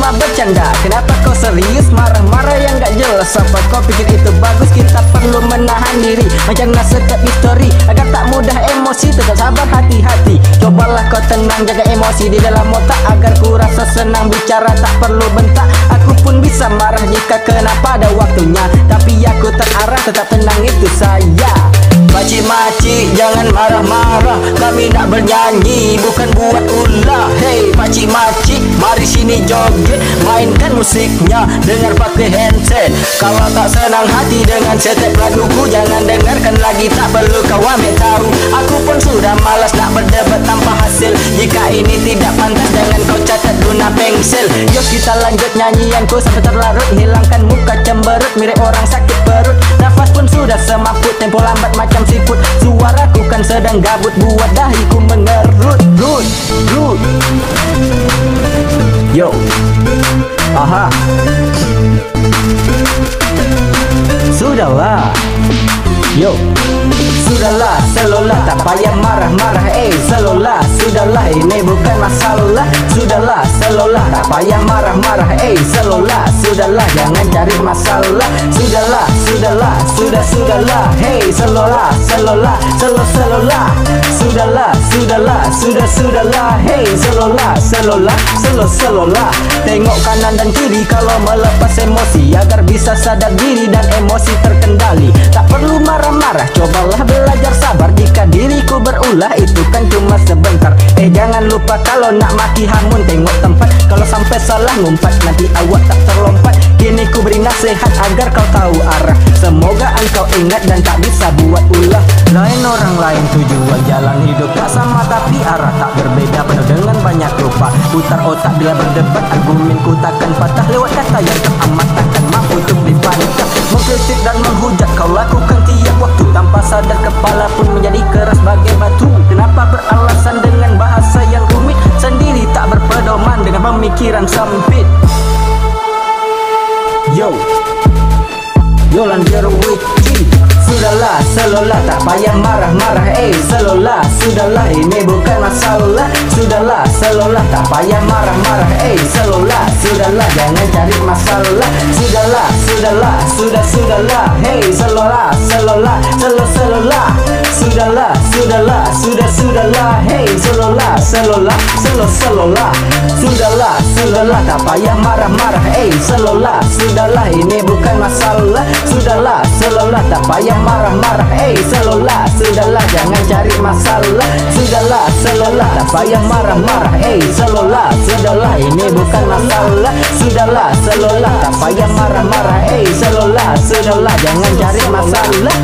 cuma bercanda. Kenapa kau serius? Marah-marah yang gak jelas. Apa kau pikir itu bagus? Kita perlu menahan diri. Nasi setiap histori. Agar tak mudah emosi tetap sabar hati-hati. Cobalah kau tenang jaga emosi di dalam otak. Agar ku rasa senang bicara tak perlu bentak. Aku pun bisa marah jika kenapa ada waktunya. Tapi aku terarah tetap tenang itu saya Pakcik-makcik jangan marah-marah. Kami nak bernyanyi bukan buat ulah. Hey pakcik-makcik mari sini joget. Mainkan musiknya dengar pakai handset. Kalau tak senang hati dengan setiap laguku Jangan dengarkan lagi tak perlu kau ambil tahu. Aku pun sudah malas nak berdebat tanpa hasil. Jika ini tidak pantas jangan kau catat guna pensel Yuk kita lanjut nyanyianku sampai terlarut. Hilangkan muka cemberut mirip orang sakit perut. Nafas sudah semaput tempo lambat macam siput. Suaraku kan sedang gabut Buat dahiku mengerut. Rut, rut. Yo. Aha. Sudahlah Yo Sudahlah, selolah. Tak payah marah-marah Eh, selolah, sudahlah ini bukan masalah. Sudahlah, selolah. Tak payah marah-marah Eh, selolah, sudahlah jangan cari masalah. Sudahlah, sudahlah, sudah sudahlah. Hey, selolah, selolah, selo selolah. Sudahlah, sudahlah, sudah sudahlah. Hey, selolah, selolah, selo selolah. Tengok kanan dan kiri kalau melepas emosi Agar bisa sadar diri dan emosi terkendali. Tak perlu marah-marah, cobalah belajar sabar. Jika diriku berulah itu kan cuma sebentar. Eh jangan lupa kalau nak mati hamun Tengok tempat. Kalau sampai salah ngumpat Nanti awak tak terlompat. Kini ku beri nasihat agar kau tahu arah. Semoga engkau ingat dan tak bisa buat ulah. Lain orang lain tujuan jalan hidup Tak sama tapi arah tak berbeda Penuh dengan banyak lupa Putar otak bila berdebat Argumenku takkan patah Lewat kata yang pemikiran sempit. Yo. Yolan Biru Wiki Sudahlah, selolah tak payah marah-marah Eh, selolah, sudahlah ini bukan masalah. Sudahlah, selolah tak payah marah-marah Eh, selolah, sudahlah jangan cari masalah. Sudahlah, sudahlah, sudah sudahlah Hey, selolah, selolah, selo selolah. Sudahlah, sudahlah, sudah sudahlah Hey, selolah, selolah, selo selolah. Sudahlah, sudahlah tak payah marah-marah. Eh, selolah, sudahlah ini bukan masalah. Sudahlah, selolah tak payah marah-marah. Eh selolah, sudahlah jangan cari masalah. Sudahlah, selolah tak payah marah-marah. Eh selolah, sudahlah ini bukan masalah. Sudahlah, selolah tak payah marah-marah. Eh selolah, sudahlah jangan cari masalah